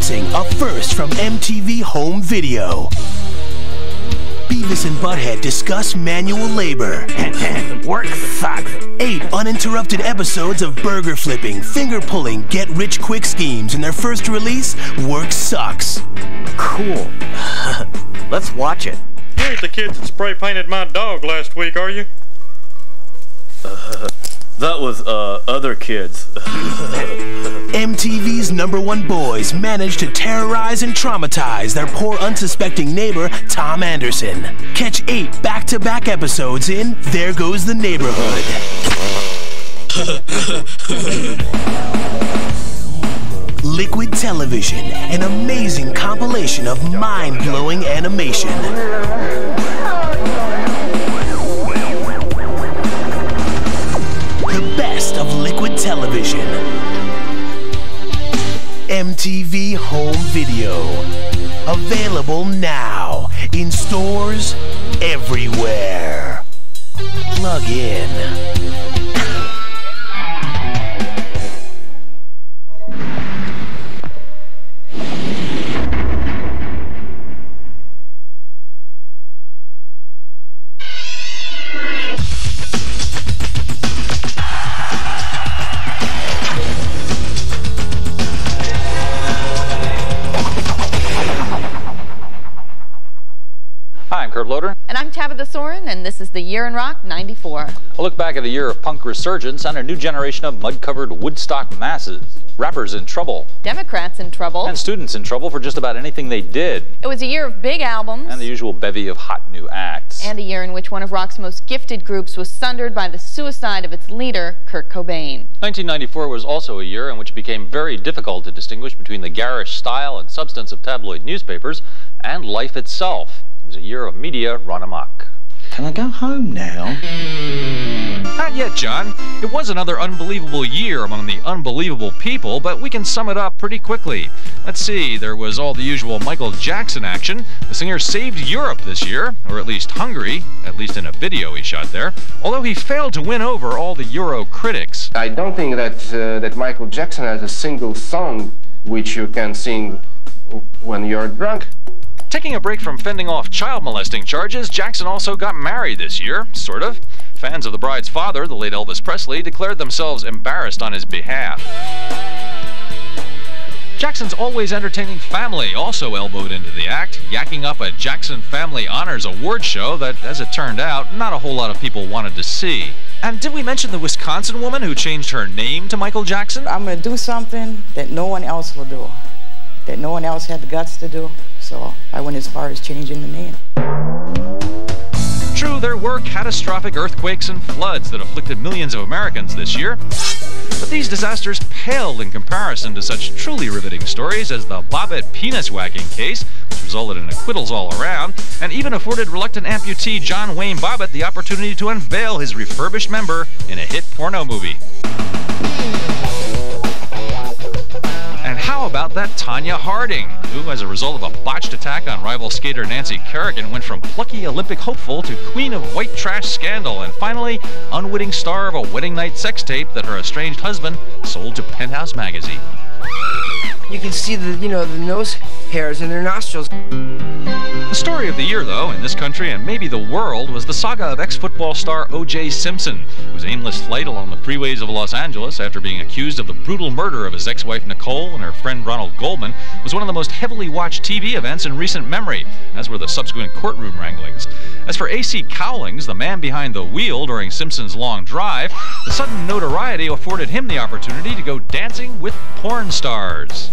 Unboxing, a first from MTV Home Video. Beavis and Butthead discuss manual labor. Work sucks. Eight uninterrupted episodes of burger flipping, finger pulling, get rich quick schemes in their first release, Work Sucks. Cool. Let's watch it. You ain't the kids that spray painted my dog last week, are you? That was, uh, other kids. MTV's number one boys manage to terrorize and traumatize their poor unsuspecting neighbor, Tom Anderson. Catch eight back to back episodes in There Goes the Neighborhood. Liquid Television, an amazing compilation of mind blowing animation. The best of liquid television. MTV Home Video. Available now in stores everywhere. Plug in. Is the Year in Rock 94. A look back at a year of punk resurgence and a new generation of mud-covered Woodstock masses. Rappers in trouble. Democrats in trouble. And students in trouble for just about anything they did. It was a year of big albums. And the usual bevy of hot new acts. And a year in which one of rock's most gifted groups was sundered by the suicide of its leader, Kurt Cobain. 1994 was also a year in which it became very difficult to distinguish between the garish style and substance of tabloid newspapers and life itself. It was a year of media run amok. Can I go home now? Not yet, John. It was another unbelievable year among the unbelievable people, but we can sum it up pretty quickly. Let's see, there was all the usual Michael Jackson action. The singer saved Europe this year, or at least Hungary, at least in a video he shot there, although he failed to win over all the Euro critics. I don't think that uh, that Michael Jackson has a single song which you can sing when you're drunk. Taking a break from fending off child molesting charges, Jackson also got married this year, sort of. Fans of the bride's father, the late Elvis Presley, declared themselves embarrassed on his behalf. Jackson's always entertaining family also elbowed into the act, yakking up a Jackson Family Honors Award show that, as it turned out, not a whole lot of people wanted to see. And did we mention the Wisconsin woman who changed her name to Michael Jackson? I'm going to do something that no one else will do, that no one else had the guts to do. So I went as far as changing the name. True, there were catastrophic earthquakes and floods that afflicted millions of Americans this year. But these disasters paled in comparison to such truly riveting stories as the Bobbitt penis whacking case, which resulted in acquittals all around, and even afforded reluctant amputee John Wayne Bobbitt the opportunity to unveil his refurbished member in a hit porno movie. How about that Tonya Harding, who, as a result of a botched attack on rival skater Nancy Kerrigan, went from plucky Olympic hopeful to queen of white trash scandal, and finally, unwitting star of a wedding night sex tape that her estranged husband sold to Penthouse magazine. You can see the, you know, the nose hairs in their nostrils. The story of the year, though, in this country and maybe the world, was the saga of ex-football star O.J. Simpson, whose aimless flight along the freeways of Los Angeles after being accused of the brutal murder of his ex-wife Nicole and her friend Ronald Goldman was one of the most heavily watched TV events in recent memory, as were the subsequent courtroom wranglings. As for A.C. Cowlings, the man behind the wheel during Simpson's long drive, the sudden notoriety afforded him the opportunity to go dancing with porn stars.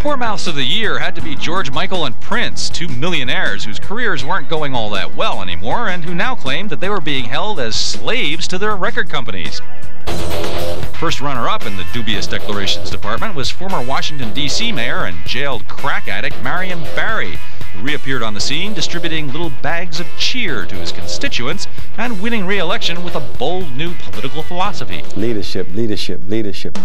Poor mouths of the year had to be George Michael and Prince, two millionaires whose careers weren't going all that well anymore and who now claimed that they were being held as slaves to their record companies. First runner up in the dubious declarations department was former Washington, D.C. mayor and jailed crack addict Marion Barry, who reappeared on the scene distributing little bags of cheer to his constituents and winning re election with a bold new political philosophy. Leadership, leadership, leadership.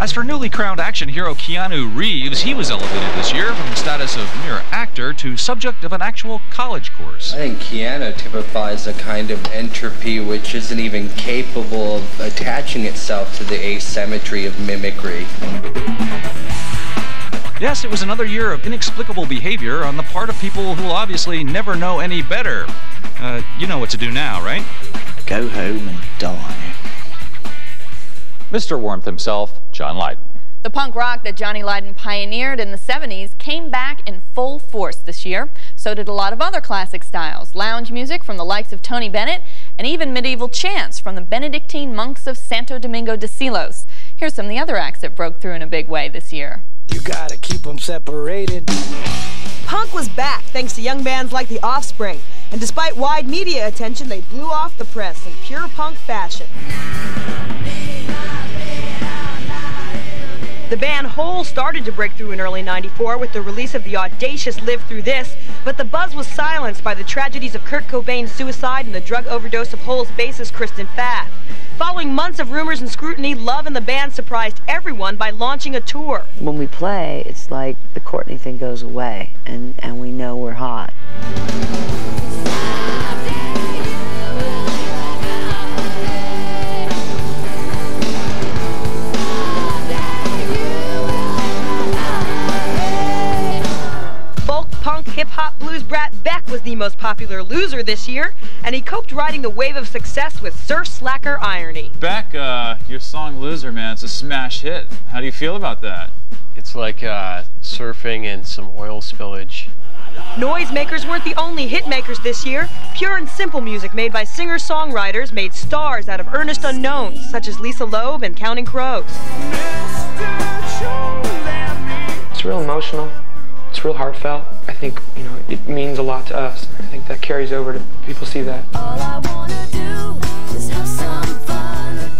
As for newly crowned action hero Keanu Reeves, he was elevated this year from the status of mere actor to subject of an actual college course. I think Keanu typifies a kind of entropy which isn't even capable of attaching attaching itself to the asymmetry of mimicry. Yes, it was another year of inexplicable behavior on the part of people who obviously never know any better. Uh, you know what to do now, right? Go home and die. Mr. Warmth himself, John Lydon. The punk rock that Johnny Lydon pioneered in the 70s came back in full force this year. So did a lot of other classic styles, lounge music from the likes of Tony Bennett, and even medieval chants from the Benedictine monks of Santo Domingo de Silos. Here's some of the other acts that broke through in a big way this year. You gotta keep them separated. Punk was back thanks to young bands like The Offspring, and despite wide media attention, they blew off the press in pure punk fashion. The band Hole started to break through in early 94 with the release of the audacious Live Through This, but the buzz was silenced by the tragedies of Kurt Cobain's suicide and the drug overdose of Hole's bassist Kristen Pfaff. Following months of rumors and scrutiny, Love and the band surprised everyone by launching a tour. When we play, it's like the Courtney thing goes away, and, and we know we're hot. Folk, punk, hip-hop, blues brat Beck was the most popular loser this year, and he coped riding the wave of success with surf slacker irony. Beck, uh, your song Loser, man, it's a smash hit. How do you feel about that? It's like uh, surfing and some oil spillage. Noisemakers weren't the only hit makers this year. Pure and simple music made by singer-songwriters made stars out of earnest unknowns, such as Lisa Loeb and Counting Crows. It's real emotional. It's real heartfelt. I think, you know, it means a lot to us. I think that carries over to people see that.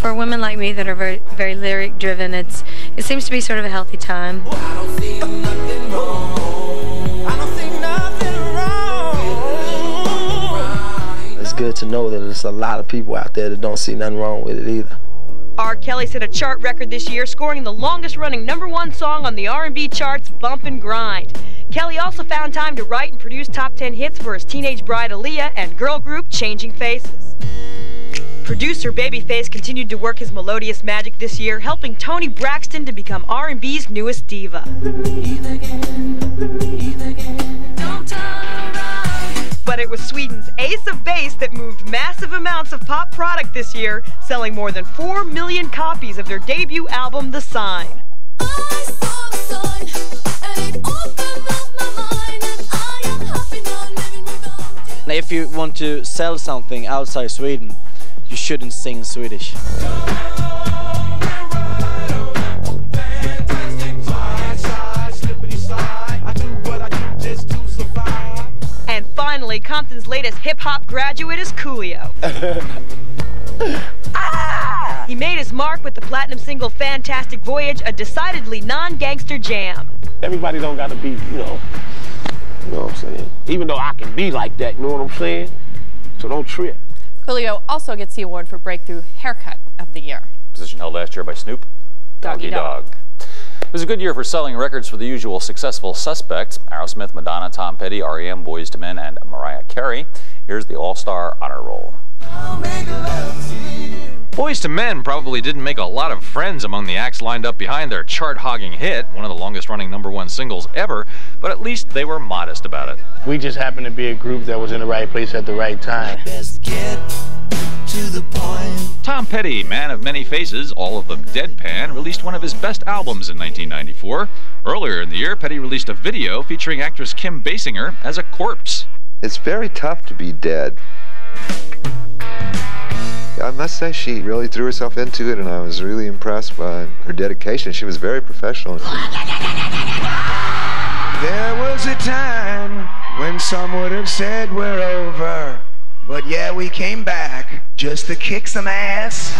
For women like me that are very, very lyric driven, it's it seems to be sort of a healthy time. It's good to know that there's a lot of people out there that don't see nothing wrong with it either. R. Kelly set a chart record this year, scoring the longest-running number one song on the R&B charts, Bump and Grind. Kelly also found time to write and produce top 10 hits for his teenage bride Aaliyah and girl group Changing Faces. Producer Babyface continued to work his melodious magic this year, helping Toni Braxton to become R&B's newest diva. But it was Sweden's Ace of Base that moved massive amounts of pop product this year, selling more than 4 million copies of their debut album, The Sign. Now, If you want to sell something outside Sweden, you shouldn't sing Swedish. Compton's latest hip-hop graduate is Coolio. Ah! He made his mark with the platinum single Fantastic Voyage, a decidedly non-gangster jam. Everybody don't gotta be, you know, you know what I'm saying? Even though I can be like that, you know what I'm saying? So don't trip. Coolio also gets the award for Breakthrough Haircut of the Year. Position held last year by Snoop. Doggy Dogg. It was a good year for selling records for the usual successful suspects Aerosmith, Madonna, Tom Petty, REM, Boyz II Men, and Mariah Carey. Here's the All Star Honor Roll. Boyz II Men probably didn't make a lot of friends among the acts lined up behind their chart hogging hit, one of the longest running number one singles ever, but at least they were modest about it. We just happened to be a group that was in the right place at the right time. Tom Petty, man of many faces, all of them deadpan, released one of his best albums in 1994. Earlier in the year, Petty released a video featuring actress Kim Basinger as a corpse. It's very tough to be dead. I must say she really threw herself into it and I was really impressed by her dedication. She was very professional. There was a time when some would have said we're over. But yeah, we came back just to kick some ass.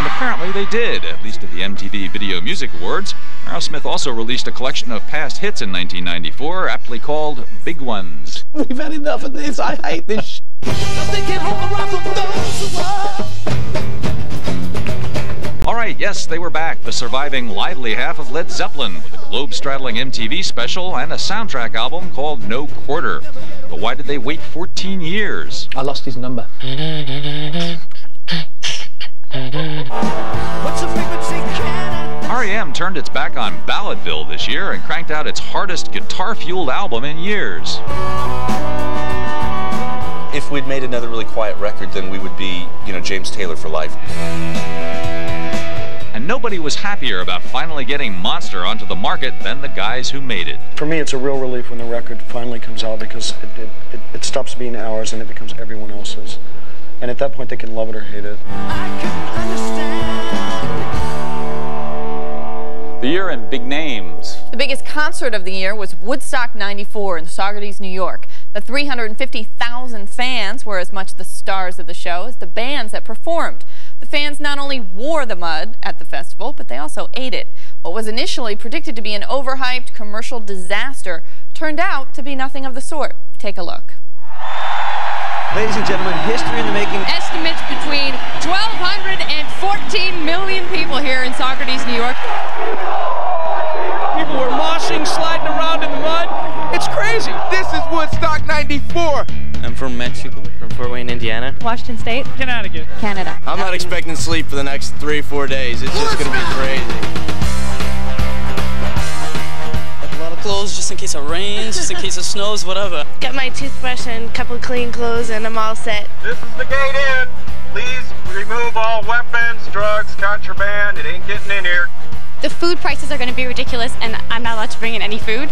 And apparently they did, at least at the MTV Video Music Awards. Aerosmith also released a collection of past hits in 1994, aptly called Big Ones. We've had enough of this. I hate this. Sh- All right, yes, they were back, the surviving lively half of Led Zeppelin, with a globe straddling MTV special and a soundtrack album called No Quarter. But why did they wait 14 years? I lost his number. REM turned its back on Balladville this year and cranked out its hardest guitar-fueled album in years. If we'd made another really quiet record, then we would be, you know, James Taylor for life. And nobody was happier about finally getting Monster onto the market than the guys who made it. For me, it's a real relief when the record finally comes out because it, it, it, it stops being ours and it becomes everyone else's. And at that point, they can love it or hate it. The year in big names. The biggest concert of the year was Woodstock 94 in Saugerties, New York. The 350,000 fans were as much the stars of the show as the bands that performed. The fans not only wore the mud at the festival, but they also ate it. What was initially predicted to be an overhyped commercial disaster turned out to be nothing of the sort. Take a look. Ladies and gentlemen, history in the making. Estimates between 1,200 and 14 million people here in Saugerties, New York. People were moshing, sliding around in the mud. It's crazy. This is Woodstock 94. I'm from Mexico, from Fort Wayne, Indiana. Washington State. Connecticut. Canada. I'm not expecting sleep for the next three, four days. It's just going to be crazy. A lot of clothes just in case it rains, just in case it snows, whatever. Got my toothbrush and a couple clean clothes and I'm all set. This is the gate in. Please remove all weapons, drugs, contraband. It ain't getting in here. The food prices are going to be ridiculous and I'm not allowed to bring in any food.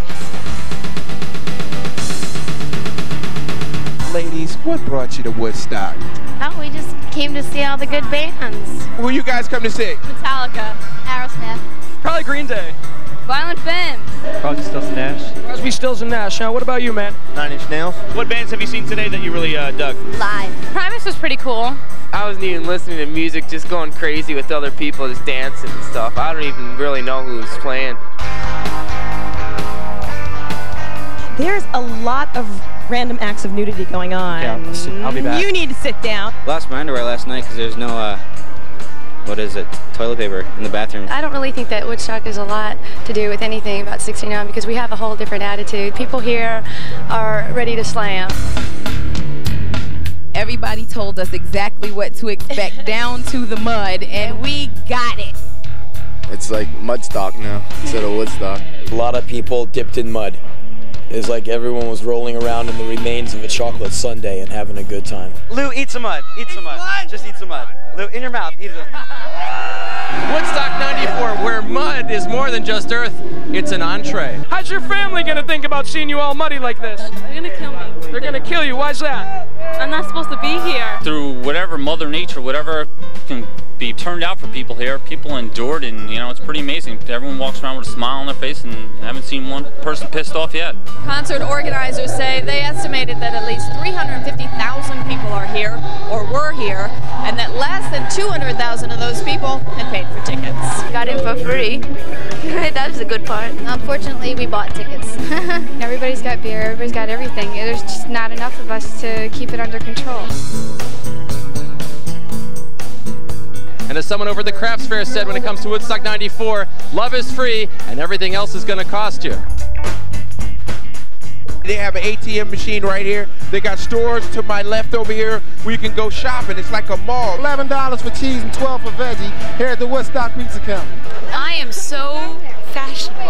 Ladies, what brought you to Woodstock? Oh, we just came to see all the good bands. Who you guys come to see? Metallica, Aerosmith, Probably Green Day. Violent Femmes. Crosby, Stills, and Nash. Crosby, Stills, and Nash. Now, what about you, man? Nine Inch Nails. What bands have you seen today that you really uh, dug? Live. Primus was pretty cool. I wasn't even listening to music, just going crazy with other people, just dancing and stuff. I don't even really know who was playing. There's a lot of random acts of nudity going on. Yeah, I'll be back. You need to sit down. Lost my underwear last night because there's no, uh, what is it, toilet paper in the bathroom. I don't really think that Woodstock is a lot to do with anything about 69 because we have a whole different attitude. People here are ready to slam. Everybody told us exactly what to expect down to the mud, and we got it. It's like Mudstock now instead of Woodstock. A lot of people dipped in mud. It's like everyone was rolling around in the remains of a chocolate sundae and having a good time. Lou, eat some mud. Eat some mud. Just eat some mud. Lou, in your mouth. Eat it. Woodstock 94, where mud is more than just earth, it's an entree. How's your family gonna think about seeing you all muddy like this? They're gonna kill me. They're gonna kill you. Why's that? I'm not supposed to be here. Through whatever Mother Nature, whatever can be turned out for people here, people endured, and you know it's pretty amazing. Everyone walks around with a smile on their face, and I haven't seen one person pissed off yet. Concert organizers say they estimated that at least 350,000 people are here or were here, and that less than 200,000 of those people had paid for tickets. Got in for free. that was the good part. Unfortunately, we bought tickets. Everybody's got beer, everybody's got everything. There's just not enough of us to keep it under control. And as someone over at the Crafts Fair said when it comes to Woodstock 94, love is free and everything else is going to cost you. They have an ATM machine right here. They got stores to my left over here where you can go shopping. It's like a mall. $11 for cheese and 12 for veggie here at the Woodstock Pizza Company. I am so fashionable.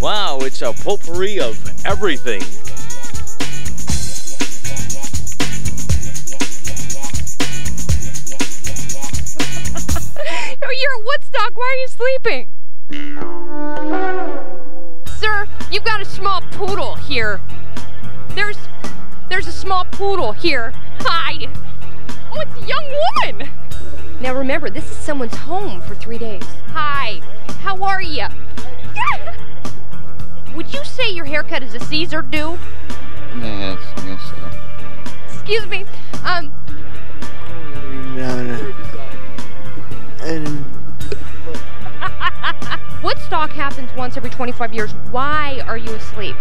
Wow, it's a potpourri of everything. Are you sleeping? Sir, you've got a small poodle here. There's there's a small poodle here. Hi. Oh, it's a young woman. Now remember, this is someone's home for three days. Hi. How are you? Would you say your haircut is a Caesar do? Yes, yes, so. Excuse me. Um, Woodstock happens once every 25 years. Why are you asleep?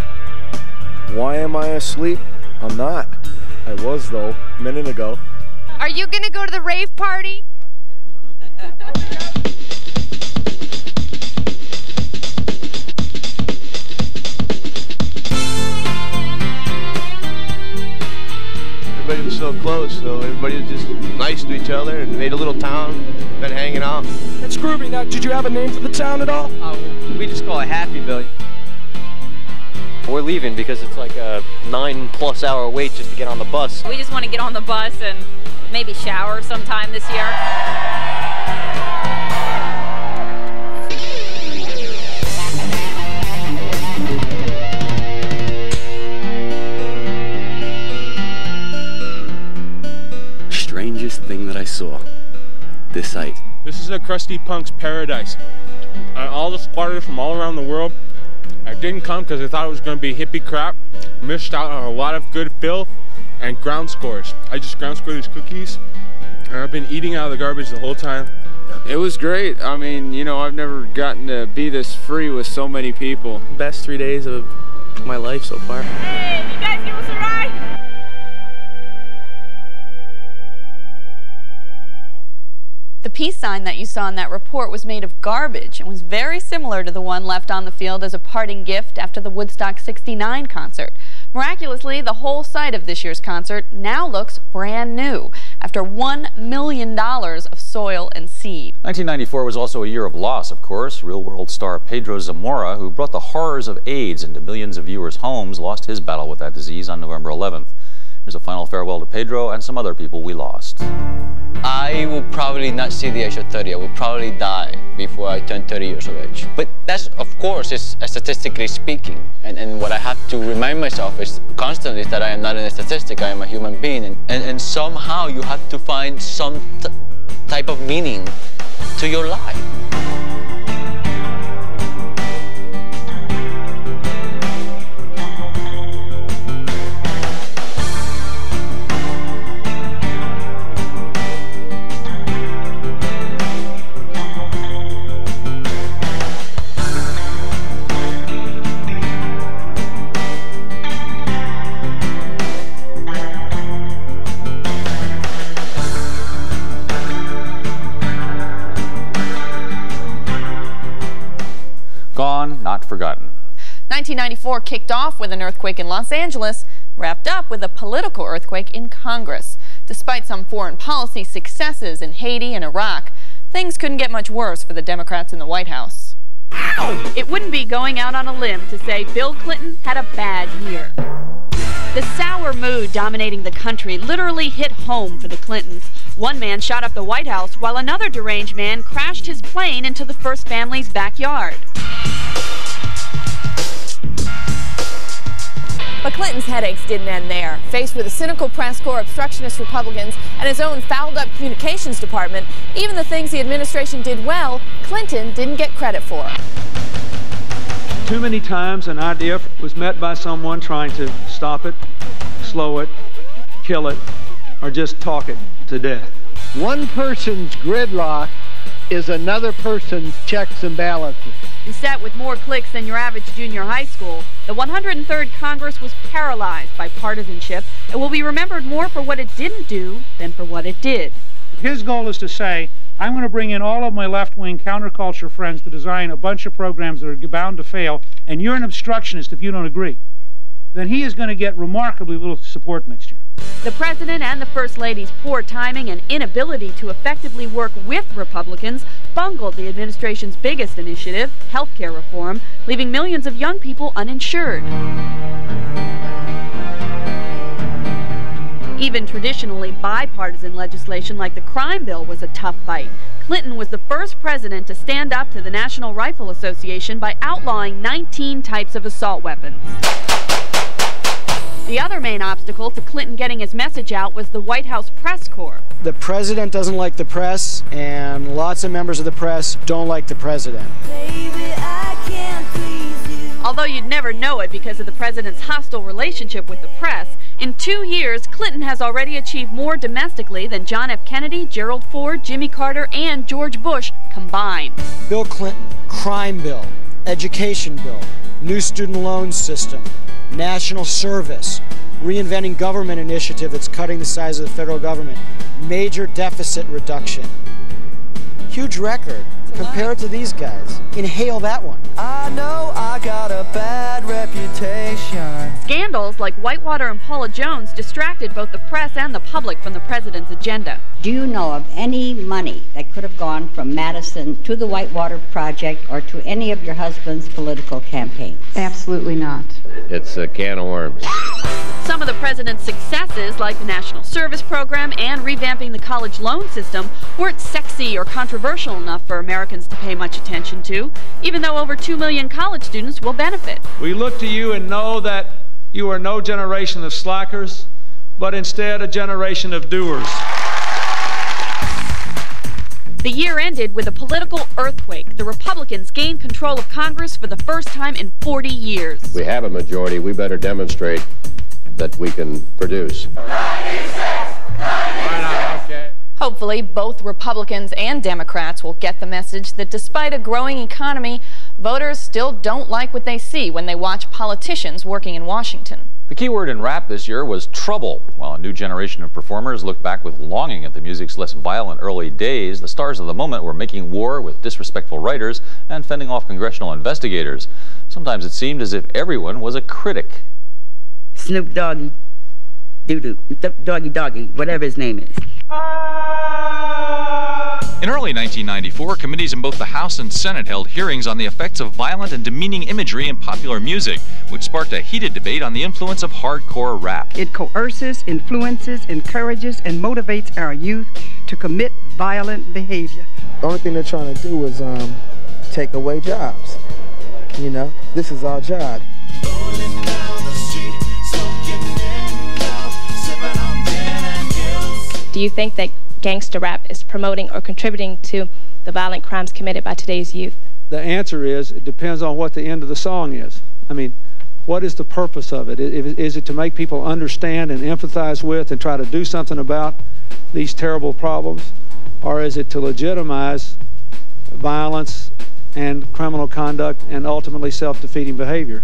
Why am I asleep? I'm not. I was, though, a minute ago. Are you gonna go to the rave party? Everybody was so close, so everybody was just nice to each other and made a little town. Been hanging out. It's groovy. Now, did you have a name for the town at all? Uh, we just call it Happyville. We're leaving because it's like a nine plus hour wait just to get on the bus. We just want to get on the bus and maybe shower sometime this year. Strangest thing that I saw. This site. This is a crusty punk's paradise. Uh, all the squatters from all around the world. I didn't come because I thought it was going to be hippie crap. Missed out on a lot of good filth and ground scores. I just ground score these cookies, and I've been eating out of the garbage the whole time. It was great. I mean, you know, I've never gotten to be this free with so many people. Best three days of my life so far. Hey, you guys give us a ride? The peace sign that you saw in that report was made of garbage and was very similar to the one left on the field as a parting gift after the Woodstock 69 concert. Miraculously, the whole site of this year's concert now looks brand new after $1 million of soil and seed. 1994 was also a year of loss, of course. Real-world star Pedro Zamora, who brought the horrors of AIDS into millions of viewers' homes, lost his battle with that disease on November 11th. Here's a final farewell to Pedro and some other people we lost. I will probably not see the age of 30. I will probably die before I turn 30 years of age. But that's, of course, is uh, statistically speaking. And, and what I have to remind myself is constantly is that I am not a statistic. I am a human being. And, and, and somehow you have to find some type of meaning to your life. 1994 kicked off with an earthquake in Los Angeles, wrapped up with a political earthquake in Congress. Despite some foreign policy successes in Haiti and Iraq, things couldn't get much worse for the Democrats in the White House. It wouldn't be going out on a limb to say Bill Clinton had a bad year. The sour mood dominating the country literally hit home for the Clintons. One man shot up the White House while another deranged man crashed his plane into the first family's backyard. Clinton's headaches didn't end there. Faced with a cynical press corps, obstructionist Republicans, and his own fouled-up communications department, even the things the administration did well, Clinton didn't get credit for. Too many times an idea was met by someone trying to stop it, slow it, kill it, or just talk it to death. One person's gridlock is another person's checks and balances. Beset with more cliques than your average junior high school, the 103rd Congress was paralyzed by partisanship and will be remembered more for what it didn't do than for what it did. His goal is to say, I'm going to bring in all of my left-wing counterculture friends to design a bunch of programs that are bound to fail, and you're an obstructionist if you don't agree. Then he is going to get remarkably little support next year. The president and the first lady's poor timing and inability to effectively work with Republicans bungled the administration's biggest initiative, health care reform, leaving millions of young people uninsured. Even traditionally bipartisan legislation like the crime bill was a tough fight. Clinton was the first president to stand up to the National Rifle Association by outlawing 19 types of assault weapons. The other main obstacle to Clinton getting his message out was the White House press corps. The president doesn't like the press, and lots of members of the press don't like the president. Although you'd never know it because of the president's hostile relationship with the press, in two years, Clinton has already achieved more domestically than John F. Kennedy, Gerald Ford, Jimmy Carter, and George Bush combined. Bill Clinton, crime bill, education bill, new student loan system, national service, reinventing government initiative that's cutting the size of the federal government, major deficit reduction. Huge record compared to these guys. Inhale that one. I know I got a bad reputation. reputation. Scandals like Whitewater and Paula Jones distracted both the press and the public from the president's agenda. Do you know of any money that could have gone from Madison to the Whitewater Project or to any of your husband's political campaigns? Absolutely not. It's a can of worms. Some of the president's successes, like the National Service Program and revamping the college loan system, weren't sexy or controversial enough for Americans to pay much attention to, even though over 2 million college students will benefit. We look to you and know that you are no generation of slackers, but instead a generation of doers. The year ended with a political earthquake. The Republicans gained control of Congress for the first time in 40 years. We have a majority. We better demonstrate that we can produce. Hopefully, both Republicans and Democrats will get the message that despite a growing economy, voters still don't like what they see when they watch politicians working in Washington. The key word in rap this year was trouble. While a new generation of performers looked back with longing at the music's less violent early days, the stars of the moment were making war with disrespectful writers and fending off congressional investigators. Sometimes it seemed as if everyone was a critic. Snoop Doggy, doo doo, Doggy Doggy, whatever his name is. In early 1994, committees in both the House and Senate held hearings on the effects of violent and demeaning imagery in popular music, which sparked a heated debate on the influence of hardcore rap. It coerces, influences, encourages, and motivates our youth to commit violent behavior. The only thing they're trying to do is um, take away jobs. You know, this is our job. Do you think that gangster rap is promoting or contributing to the violent crimes committed by today's youth? The answer is it depends on what the end of the song is. I mean, what is the purpose of it? Is it to make people understand and empathize with and try to do something about these terrible problems? Or is it to legitimize violence and criminal conduct and ultimately self-defeating behavior?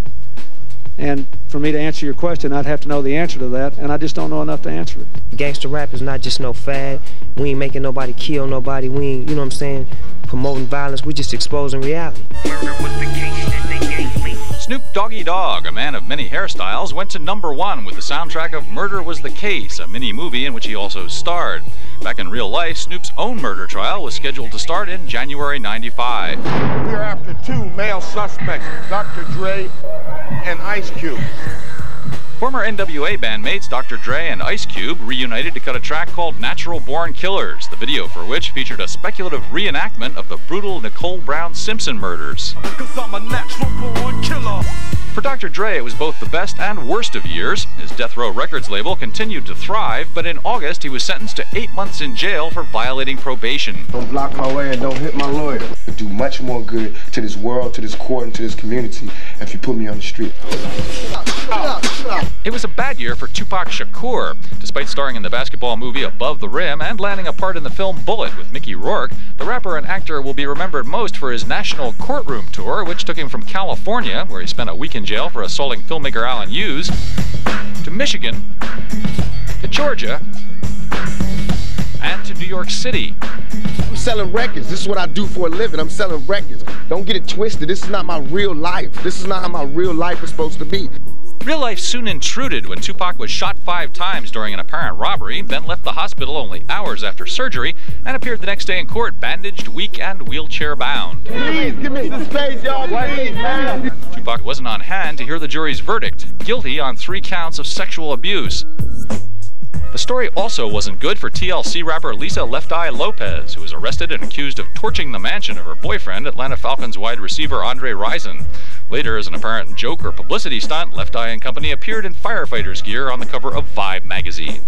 And for me to answer your question, I'd have to know the answer to that, and I just don't know enough to answer it. Gangster rap is not just no fad. We ain't making nobody kill nobody. We ain't, you know what I'm saying, promoting violence. We just exposing reality. Snoop Doggy Dogg, a man of many hairstyles, went to number one with the soundtrack of Murder Was the Case, a mini movie in which he also starred. Back in real life, Snoop's own murder trial was scheduled to start in January 95. We're after two male suspects, Dr. Dre and Ice Cube. Former NWA bandmates Dr. Dre and Ice Cube reunited to cut a track called Natural Born Killers, the video for which featured a speculative reenactment of the brutal Nicole Brown Simpson murders. For Dr. Dre, it was both the best and worst of years. His Death Row Records label continued to thrive, but in August he was sentenced to eight months in jail for violating probation. Don't block my way and don't hit my lawyer. It'd do much more good to this world, to this court, and to this community if you put me on the street. It was a bad year for Tupac Shakur. Despite starring in the basketball movie Above the Rim and landing a part in the film Bullet with Mickey Rourke, the rapper and actor will be remembered most for his national courtroom tour, which took him from California, where he spent a week in jail for assaulting filmmaker Allen Hughes, to Michigan, to Georgia, and to New York City. I'm selling records. This is what I do for a living. I'm selling records. Don't get it twisted. This is not my real life. This is not how my real life is supposed to be. Real life soon intruded when Tupac was shot five times during an apparent robbery, then left the hospital only hours after surgery, and appeared the next day in court bandaged, weak, and wheelchair bound. Please give me some space, y'all. Please, man. Tupac wasn't on hand to hear the jury's verdict, guilty on three counts of sexual abuse. The story also wasn't good for TLC rapper Lisa Left Eye Lopes, who was arrested and accused of torching the mansion of her boyfriend, Atlanta Falcons wide receiver Andre Rison. Later, as an apparent joke or publicity stunt, Left Eye and Company appeared in firefighter's gear on the cover of Vibe magazine.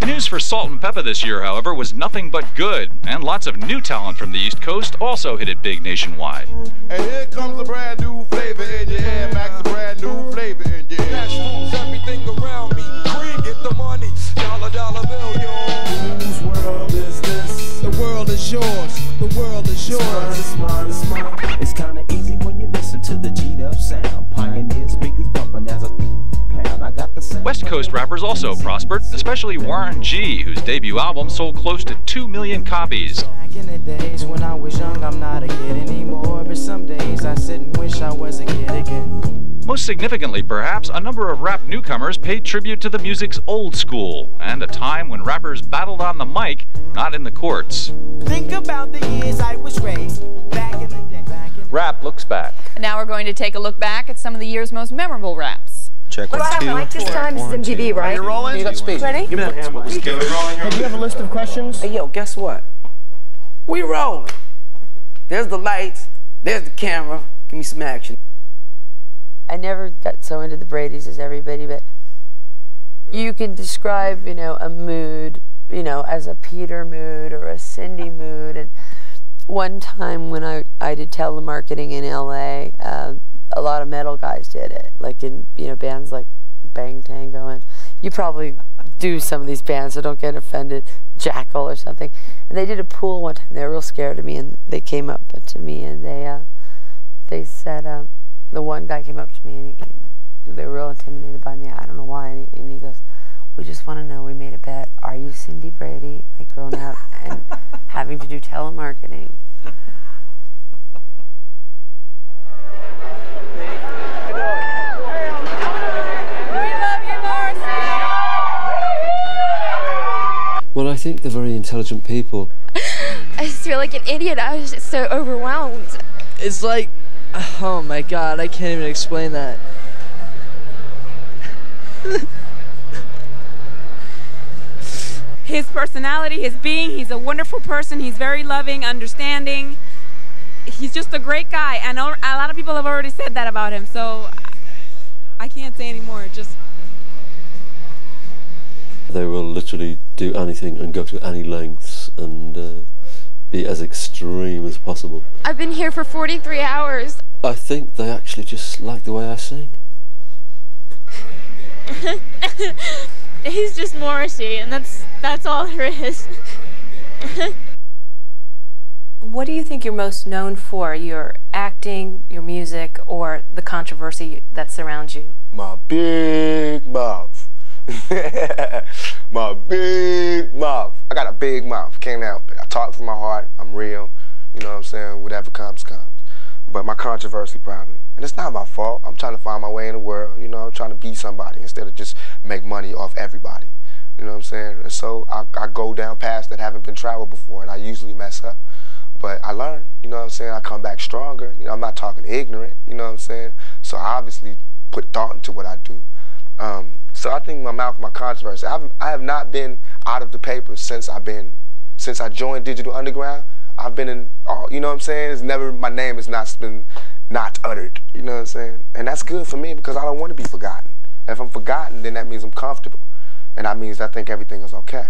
The news for Salt-N-Pepa this year, however, was nothing but good, and lots of new talent from the East Coast also hit it big nationwide. And here comes a brand new flavor in your Air Max, a brand new flavor in your Air. Cash rules everything around me. Green, get the money. Dollar, dollar bill, yo. Whose world is this? The world is yours. The world is yours. Smart, smart, smart. It's kinda easy when you listen to the G-Dub sound. Pioneer West Coast rappers also prospered, especially Warren G, whose debut album sold close to 2 million copies. Back in the days when I was young, I'm not a kid anymore. But some days I sit and wish I was a kid again. Most significantly, perhaps, a number of rap newcomers paid tribute to the music's old school and a time when rappers battled on the mic, not in the courts. Think about the years I was raised back in the day. Back in Rap looks back. And now we're going to take a look back at some of the year's most memorable raps. Check What's happening? Like this time, this is MTV, right? You're rolling? You got speed. Ready? Give me that hammer. Hey, do you have a list of questions? Hey, yo, guess what? We rolling. There's the lights. There's the camera. Give me some action. I never got so into the Brady's as everybody, but you can describe, you know, a mood, you know, as a Peter mood or a Cindy mood. And one time when I, I did telemarketing in LA, uh, a lot of metal guys did it, like in, you know, bands like Bang Tango. And you probably do some of these bands, so don't get offended, Jackyl or something. And they did a pool one time. They were real scared of me, and they came up to me and they, uh, they said, uh, the one guy came up to me and he, he, they were real intimidated by me. I don't know why. And he, and he goes, "We just want to know. We made a bet. Are you Cindy Brady, like grown up and having to do telemarketing?" Well, I think they're very intelligent people. I just feel like an idiot. I was just so overwhelmed. It's like, oh my god, I can't even explain that. His personality, his being, he's a wonderful person. He's very loving, understanding. He's just a great guy. And a lot of people have already said that about him. So I can't say anymore. Just They will literally do anything and go to any lengths and uh, be as extreme as possible. I've been here for 43 hours. I think they actually just like the way I sing. He's just Morrissey, and that's that's all there is. What do you think you're most known for? Your acting, your music, or the controversy that surrounds you? My big mouth. my big mouth. I got a big mouth. Can't help it. I talk from my heart. I'm real. You know what I'm saying? Whatever comes, comes. But my controversy probably. And it's not my fault. I'm trying to find my way in the world. You know, I'm trying to be somebody instead of just make money off everybody. You know what I'm saying? And so I, I go down paths that haven't been traveled before, and I usually mess up. But I learn, you know what I'm saying? I come back stronger. You know, I'm not talking ignorant, you know what I'm saying? So I obviously put thought into what I do. Um, so I think my mouth, my controversy. I've, I have not been out of the papers since I've been, since I joined Digital Underground. I've been in all, you know what I'm saying? It's never, my name has not been not uttered, you know what I'm saying? And that's good for me because I don't want to be forgotten. If I'm forgotten, then that means I'm comfortable. And that means I think everything is okay.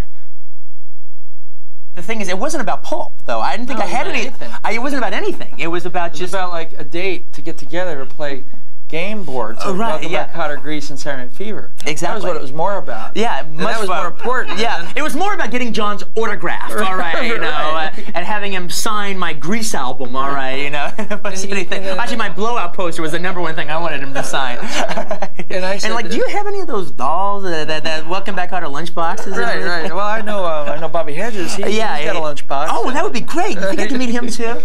The thing is, it wasn't about pulp, though. I didn't think No, I had any. anything. I, it wasn't about anything. It was about It's just about like a date to get together to play game boards. Oh, right, yeah. Kotter Grease and Saturday Fever. That was what it was more about. Yeah, much that was more- more important. Yeah, it was more about getting John's autograph, all right, you know, Right. uh, and having him sign my Grease album, all right, you know. Anything. Actually, my blowout poster was the number one thing I wanted him to sign. And I and like, do you have any of those dolls that, that, that Welcome Back Kotter lunch boxes? Right, right. Well, I know, uh, I know Bobby Hedges. He, yeah, he's got a yeah. lunchbox. Oh, that would be great. You think I could meet him too?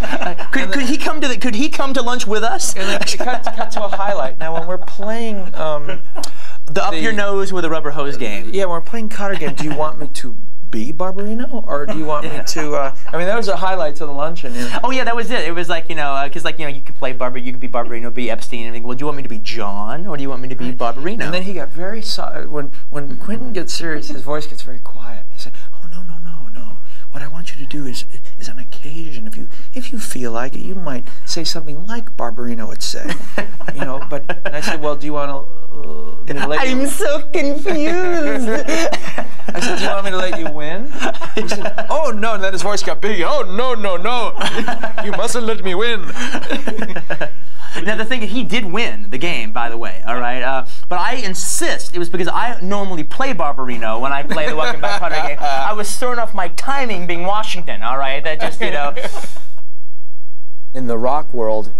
could, could he come to the, Could he come to lunch with us? And then cut, cut to a highlight. Now, when we're playing um, the up your nose with a rubber hose game. Yeah, when we're playing Kotter game, do you want me to be Barbarino, or do you want me to? Uh, I mean, that was a highlight to the luncheon. You know? Oh yeah, that was it. It was like you know, because like you know, you could play Barber, you could be Barbarino, be Epstein, and everything. Well, do you want me to be John, or do you want me to be Barbarino? And then he got very so- when when Quentin gets serious, his voice gets very quiet. He said, "Oh no, no, no, no. What I want you to do is is on occasion, if you if you feel like it, you might say something like Barbarino would say, you know. But and I said, well, do you want to? Uh, to let you- I'm so confused. I said, do you want me to let you win? He said, oh no. And then his voice got big. Oh no, no, no. You mustn't let me win. Now the thing is, he did win the game, by the way. All right, uh, but I insist it was because I normally play Barbarino when I play the Welcome Back Kotter game. I was thrown off my timing being Washington. All right, that just you know. in the rock world,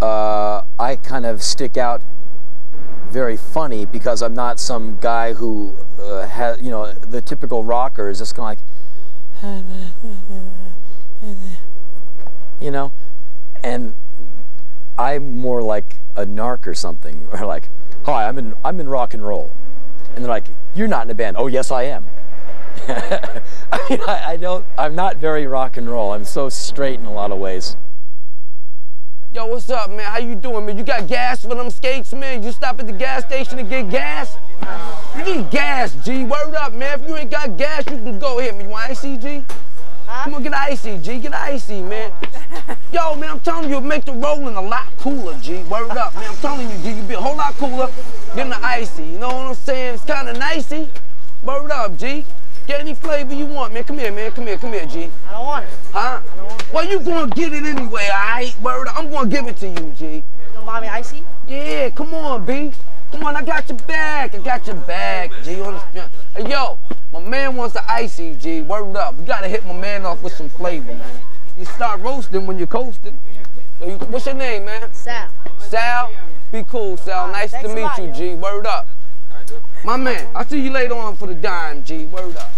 uh, I kind of stick out very funny because I'm not some guy who uh, has, you know, the typical rocker is just kind of like, you know, and I'm more like a narc or something, or like, hi, I'm in I'm in rock and roll, and they're like, you're not in a band. Oh yes, I am. I I, don't. I'm not very rock and roll. I'm so straight in a lot of ways. Yo, what's up, man? How you doing, man? You got gas for them skates, man? You stop at the gas station to get gas? You need gas, G. Word up, man. If you ain't got gas, you can go ahead, man. You want icy, G? Come on, get icy, G. Get icy, man. Yo, man, I'm telling you, it'll make the rolling a lot cooler, G. Word up, man. I'm telling you, G. You'll be a whole lot cooler getting the icy. You know what I'm saying? It's kind of nicey. Word up, G. Get any flavor you want, man. Come here, man. Come here, come here, G. I don't want it. Huh? Well, you gonna get it anyway, alright? Word up. I'm gonna give it to you, G. You don't buy me icy? Yeah, come on, B. Come on, I got your back. I got your back, G. You understand? Hey, yo, my man wants the icy, G. Word up. You gotta hit my man off with some flavor, man. You start roasting when you're coasting. Yo, you- What's your name, man? Sal. Sal? Be cool, Sal. Nice to meet lot, you, yo. G. Word up. My man, I'll see you later on for the dime, G. Word up.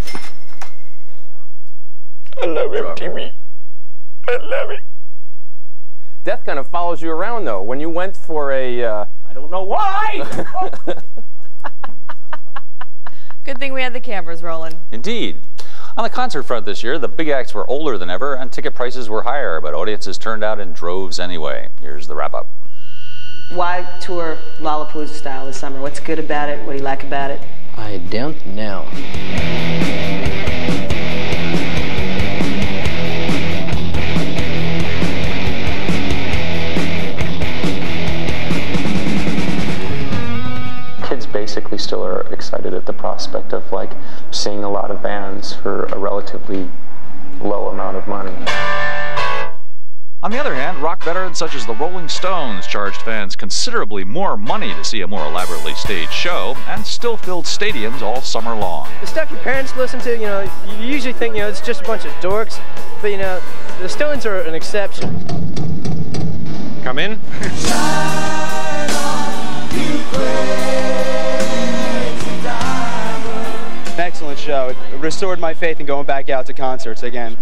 I love MTV. I love it. Death kind of follows you around, though. When you went for a, uh, I don't know why. Good thing we had the cameras rolling. Indeed. On the concert front this year, the big acts were older than ever and ticket prices were higher, but audiences turned out in droves anyway. Here's the wrap up. Why tour Lollapalooza style this summer? What's good about it? What do you like about it? I don't know. Basically still are excited at the prospect of like seeing a lot of bands for a relatively low amount of money. On the other hand, rock veterans such as the Rolling Stones charged fans considerably more money to see a more elaborately staged show and still filled stadiums all summer long. The stuff your parents listen to, you know, you usually think, you know, it's just a bunch of dorks, but you know, the Stones are an exception. Come in. show. It restored my faith in going back out to concerts again.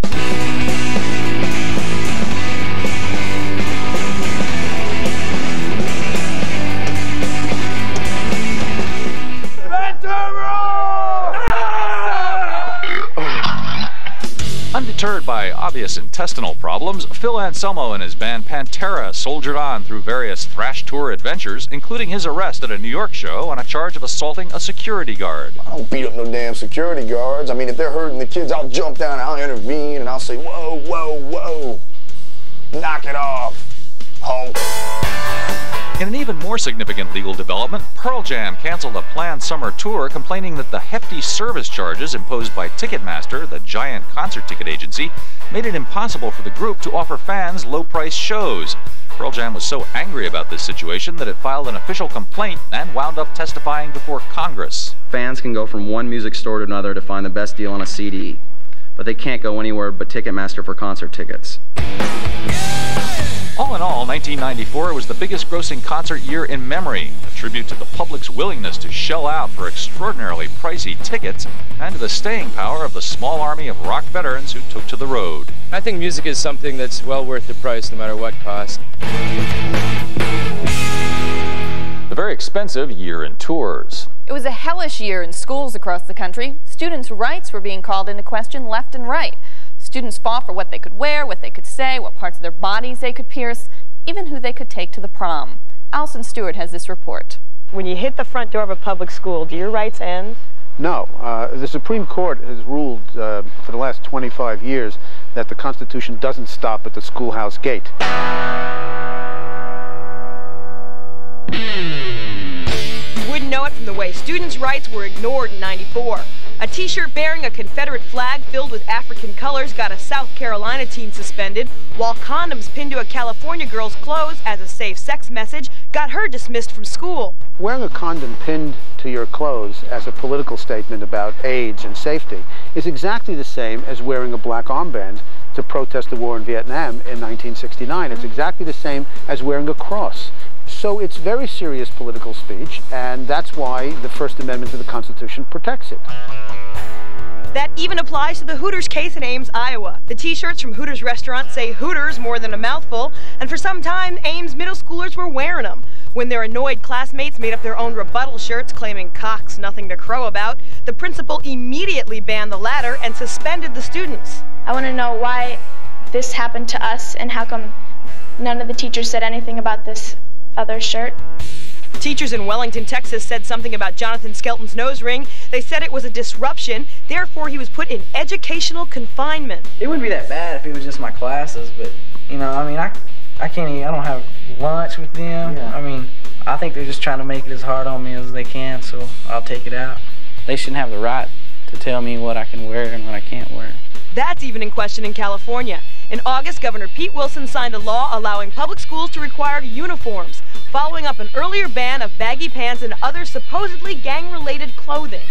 Undeterred by obvious intestinal problems, Phil Anselmo and his band Pantera soldiered on through various thrash tour adventures, including his arrest at a New York show on a charge of assaulting a security guard. I don't beat up no damn security guards. I mean, if they're hurting the kids, I'll jump down, and I'll intervene, and I'll say, whoa, whoa, whoa. Knock it off, Hulk. In an even more significant legal development, Pearl Jam canceled a planned summer tour complaining that the hefty service charges imposed by Ticketmaster, the giant concert ticket agency, made it impossible for the group to offer fans low-priced shows. Pearl Jam was so angry about this situation that it filed an official complaint and wound up testifying before Congress. Fans can go from one music store to another to find the best deal on a CD, but they can't go anywhere but Ticketmaster for concert tickets. All in all, 1994 was the biggest grossing concert year in memory, a tribute to the public's willingness to shell out for extraordinarily pricey tickets and to the staying power of the small army of rock veterans who took to the road. I think music is something that's well worth the price no matter what cost. The very expensive year in tours. It was a hellish year in schools across the country. Students' rights were being called into question left and right. Students fought for what they could wear, what they could say, what parts of their bodies they could pierce, even who they could take to the prom. Alison Stewart has this report. When you hit the front door of a public school, do your rights end? No. Uh, the Supreme Court has ruled uh, for the last 25 years that the Constitution doesn't stop at the schoolhouse gate. You wouldn't know it from the way students' rights were ignored in 94. A t-shirt bearing a Confederate flag filled with African colors got a South Carolina teen suspended, while condoms pinned to a California girl's clothes as a safe sex message got her dismissed from school. Wearing a condom pinned to your clothes as a political statement about AIDS and safety is exactly the same as wearing a black armband to protest the war in Vietnam in 1969. It's exactly the same as wearing a cross. So it's very serious political speech, and that's why the First Amendment to the Constitution protects it. That even applies to the Hooters case in Ames, Iowa. The t-shirts from Hooters restaurant say Hooters more than a mouthful, and for some time, Ames middle schoolers were wearing them. When their annoyed classmates made up their own rebuttal shirts claiming Cox nothing to crow about, the principal immediately banned the latter and suspended the students. I want to know why this happened to us and how come none of the teachers said anything about this other shirt. Teachers in Wellington, Texas said something about Jonathan Skelton's nose ring. They said it was a disruption, therefore he was put in educational confinement. It wouldn't be that bad if it was just my classes, but you know, I mean, I, I can't even, I don't have lunch with them. Yeah. I mean, I think they're just trying to make it as hard on me as they can, so I'll take it out. They shouldn't have the right to tell me what I can wear and what I can't wear. That's even in question in California. In August, Governor Pete Wilson signed a law allowing public schools to require uniforms, following up an earlier ban of baggy pants and other supposedly gang-related clothing.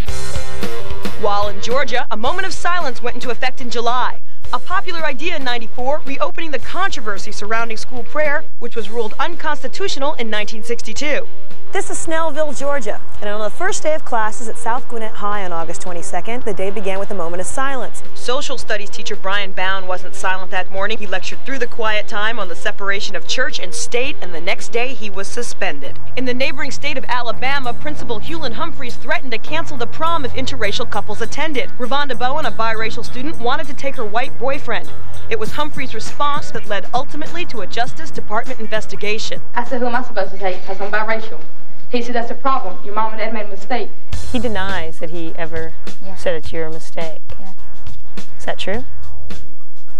While in Georgia, a moment of silence went into effect in July. A popular idea in 94, reopening the controversy surrounding school prayer, which was ruled unconstitutional in 1962. This is Snellville, Georgia, and on the first day of classes at South Gwinnett High on August 22nd, the day began with a moment of silence. Social studies teacher Brian Brown wasn't silent that morning. He lectured through the quiet time on the separation of church and state, and the next day he was suspended. In the neighboring state of Alabama, Principal Hulond Humphries threatened to cancel the prom if interracial couples attended. Revonda Bowen, a biracial student, wanted to take her white boyfriend. It was Humphries' response that led ultimately to a Justice Department investigation. I said, who am I supposed to take? Because I'm biracial. He said, that's a problem. Your mom and dad made a mistake. He denies that he ever yeah. said it's your mistake. Yeah. Is that true?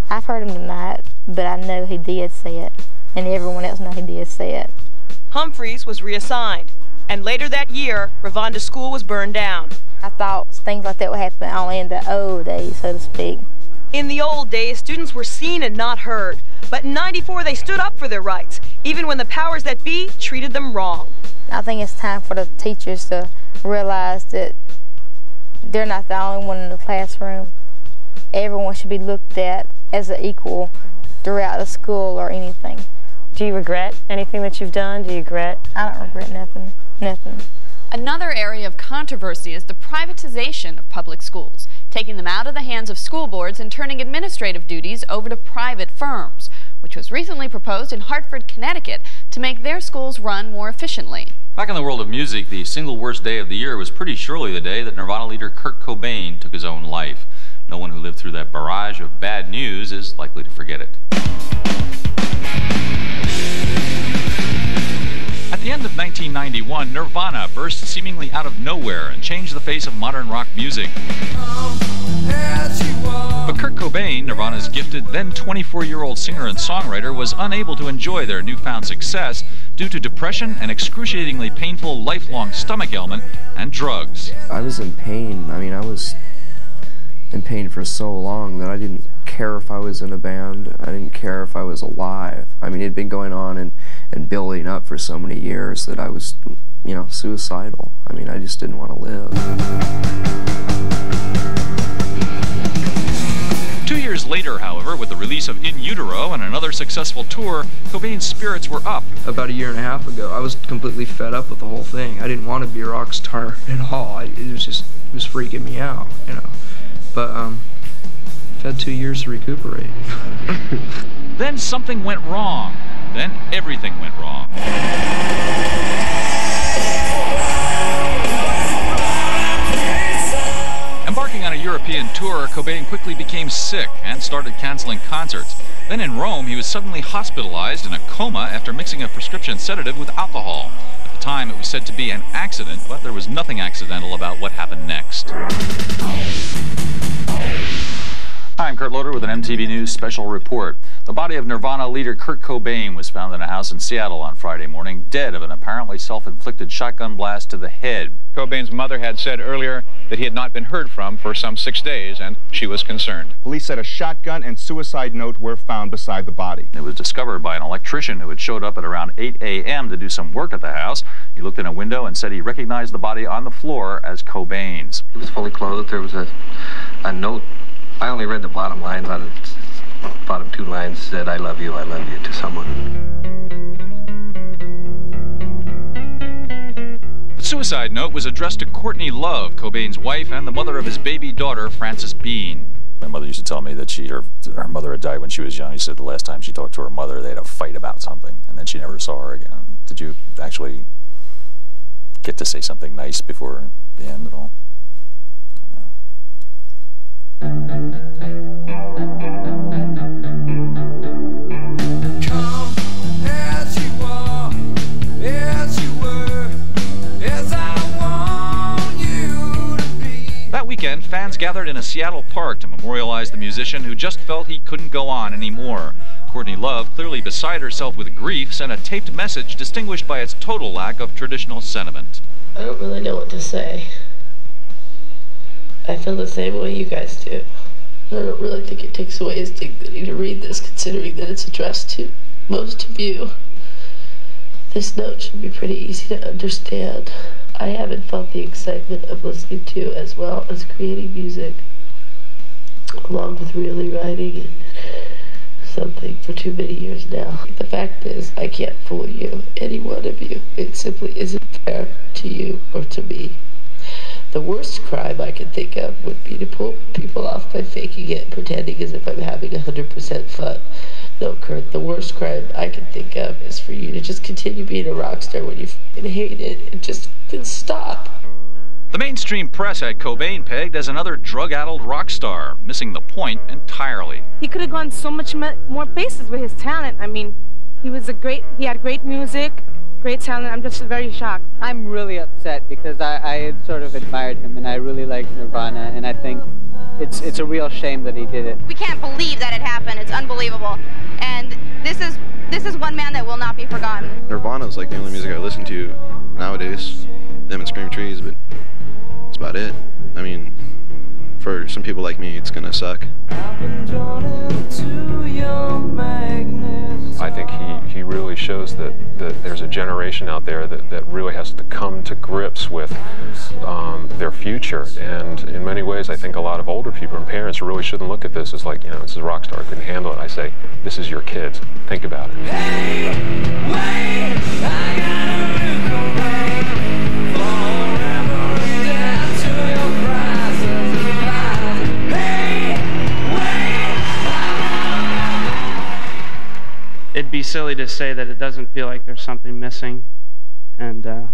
I've heard him deny it, but I know he did say it, and everyone else know he did say it. Humphries was reassigned, and later that year, Revonda School was burned down. I thought things like that would happen only in the old days, so to speak. In the old days, students were seen and not heard, but in 94 they stood up for their rights, even when the powers that be treated them wrong. I think it's time for the teachers to realize that they're not the only one in the classroom. Everyone should be looked at as an equal throughout the school or anything. Do you regret anything that you've done? Do you regret? I don't regret nothing. Nothing. Another area of controversy is the privatization of public schools, taking them out of the hands of school boards and turning administrative duties over to private firms, which was recently proposed in Hartford, Connecticut to make their schools run more efficiently. Back in the world of music, the single worst day of the year was pretty surely the day that Nirvana leader Kurt Cobain took his own life. No one who lived through that barrage of bad news is likely to forget it. At the end of 1991, Nirvana burst seemingly out of nowhere and changed the face of modern rock music. But Kurt Cobain, Nirvana's gifted, then 24-year-old singer and songwriter, was unable to enjoy their newfound success due to depression and excruciatingly painful lifelong stomach ailment and drugs. I was in pain. I mean, I was in pain for so long that I didn't care if I was in a band. I didn't care if I was alive. I mean, it had been going on and, and building up for so many years that I was, you know, suicidal. I mean, I just didn't want to live. Years later, however, with the release of In Utero and another successful tour, Cobain's spirits were up. About a year and a half ago, I was completely fed up with the whole thing. I didn't want to be a rock star at all. I, it was just, it was freaking me out, you know. But, um, I've had two years to recuperate. then something went wrong. Then everything went wrong. European tour, Cobain quickly became sick and started canceling concerts. Then in Rome, he was suddenly hospitalized in a coma after mixing a prescription sedative with alcohol. At the time, it was said to be an accident, but there was nothing accidental about what happened next. Hi, I'm Kurt Loder with an MTV News special report. The body of Nirvana leader Kurt Cobain was found in a house in Seattle on Friday morning, dead of an apparently self-inflicted shotgun blast to the head. Cobain's mother had said earlier that he had not been heard from for some six days, and she was concerned. Police said a shotgun and suicide note were found beside the body. It was discovered by an electrician who had showed up at around 8 a.m. to do some work at the house. He looked in a window and said he recognized the body on the floor as Cobain's. He was fully clothed. There was a, a note I only read the bottom lines on it. Bottom two lines said, I love you, I love you to someone. The suicide note was addressed to Courtney Love, Cobain's wife and the mother of his baby daughter, Frances Bean. My mother used to tell me that she her, her mother had died when she was young. She said the last time she talked to her mother, they had a fight about something, and then she never saw her again. Did you actually get to say something nice before the end at all? That weekend, fans gathered in a Seattle park to memorialize the musician who just felt he couldn't go on anymore. Courtney Love, clearly beside herself with grief, sent a taped message distinguished by its total lack of traditional sentiment. I don't really know what to say. I feel the same way you guys do. I don't really think it takes away his dignity to read this, considering that it's addressed to most of you. This note should be pretty easy to understand. I haven't felt the excitement of listening to as well as creating music, along with really writing something for too many years now. The fact is, I can't fool you, any one of you. It simply isn't fair to you or to me. The worst crime I can think of would be to pull people off by faking it and pretending as if I'm having 100% fun. No, Kurt, the worst crime I can think of is for you to just continue being a rock star when you f***ing hate it and just f***ing stop. The mainstream press had Cobain pegged as another drug-addled rock star, missing the point entirely. He could have gone so much more places with his talent. I mean, he was a great, he had great music, great talent. I'm just very shocked. I'm really upset because I, I sort of admired him and I really like Nirvana and I think it's it's a real shame that he did it. We can't believe that it happened. It's unbelievable. And this is this is one man that will not be forgotten. Nirvana is like the only music I listen to nowadays. Them and Scream Trees, but that's about it. I mean, for some people like me, it's gonna suck. There's a generation out there that, that really has to come to grips with um, their future. And in many ways, I think a lot of older people and parents really shouldn't look at this as like, you know, this is a rock star, couldn't handle it. I say, this is your kids. Think about it. It'd be silly to say that it doesn't feel like there's something missing, and uh,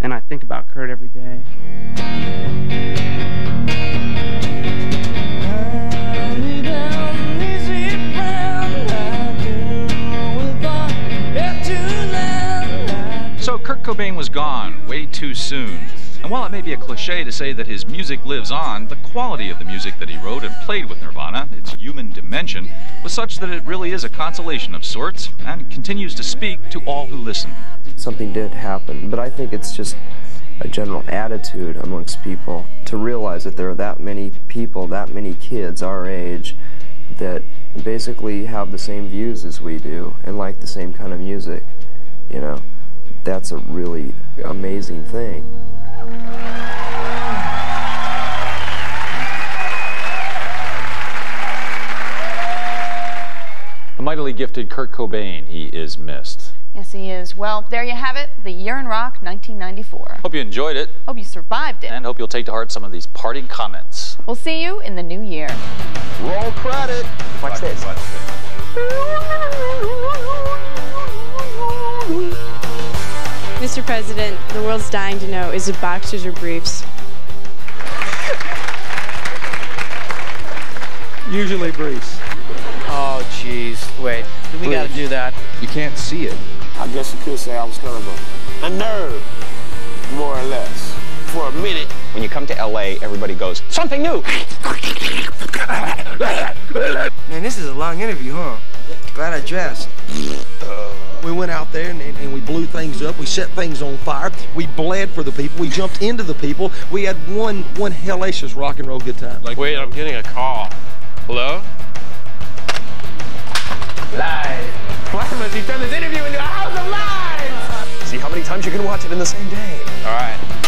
and I think about Kurt every day. So Kurt Cobain was gone way too soon. And while it may be a cliche to say that his music lives on, the quality of the music that he wrote and played with Nirvana, its human dimension, was such that it really is a consolation of sorts and continues to speak to all who listen. Something did happen, but I think it's just a general attitude amongst people to realize that there are that many people, that many kids our age, that basically have the same views as we do and like the same kind of music. You know, that's a really amazing thing. Gifted Kurt Cobain, he is missed. Yes, he is. Well, there you have it, the year in rock 1994. Hope you enjoyed it. Hope you survived it. And hope you'll take to heart some of these parting comments. We'll see you in the new year. Roll credit. Watch this. Mr. President, the world's dying to know, is it boxers or briefs? Usually briefs. Jeez. Wait, we Please. gotta do that. You can't see it. I guess you could say I was kind of a, a nerd, more or less, for a minute. When you come to LA, everybody goes, something new. Man, this is a long interview, huh? Glad I dressed. Uh, we went out there and, and, and we blew things up. We set things on fire. We bled for the people. We jumped into the people. We had one one hellacious rock and roll good time. Like, wait, I'm getting a call. Hello? Live. Why must he turn this interview into a house of lies? See how many times you can watch it in the same day. All right.